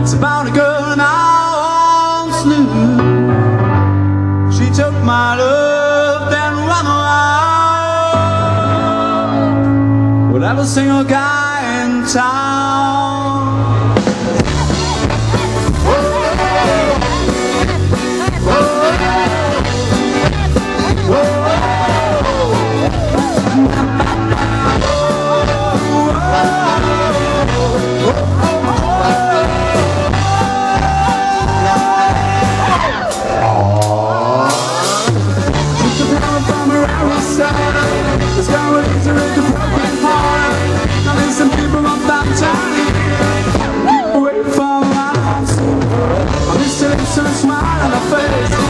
It's about a girl I once knew. She took my love, then ran away. Ever guy in time? Smile on my face.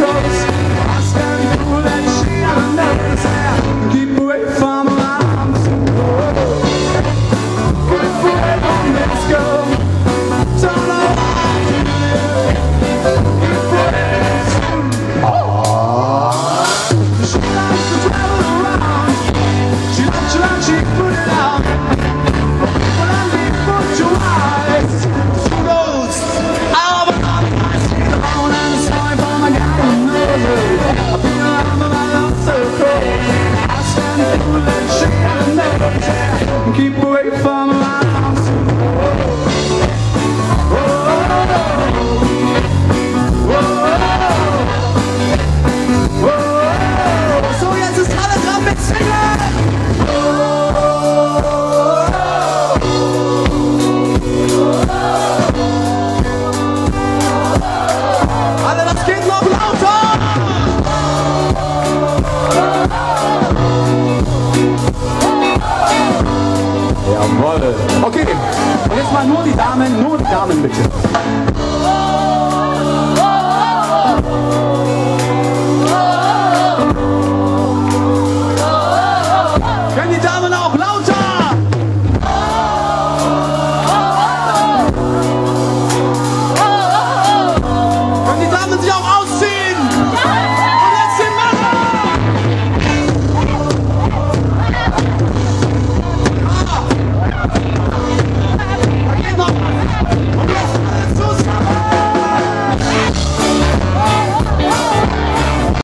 Life fama. Diesmal nur die Damen, nur die Damen bitte.